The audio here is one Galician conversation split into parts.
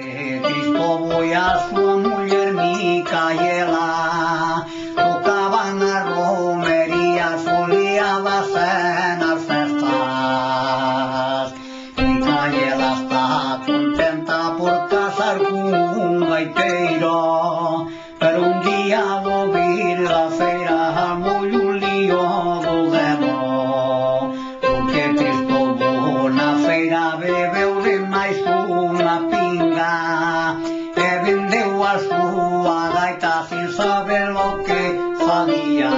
E Cristóbal e a súa muller Micaela tocaban as romerías, foliadas e nas festas. Micaela está contenta por casar cun gaiteiro, pero un día ao vir da feira armoulle un lío do dedo, porque Cristóbal na feira bebe día.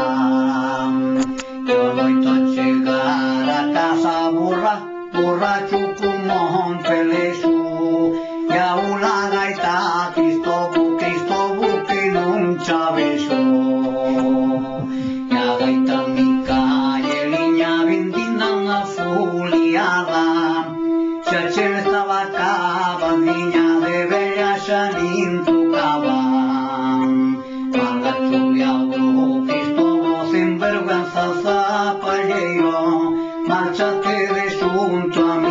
Yo voy a llegar a casa burra, borracho como un feliz. Y a una gaita, Cristo, Cristo, que nunca besó. Y a gaita mi calle, na vendina, una che Se estaba acaba, niña de bella, ya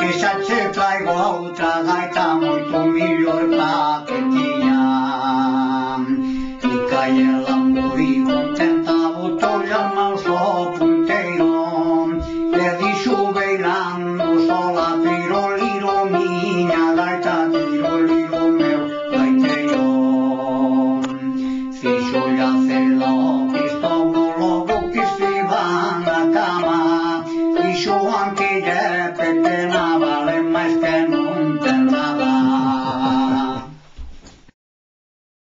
que se acerca igual otra gaita muy tu millor pa que ಶೋಭಾಂತಿಗೆ ಪೆಟ್ಟನಾವ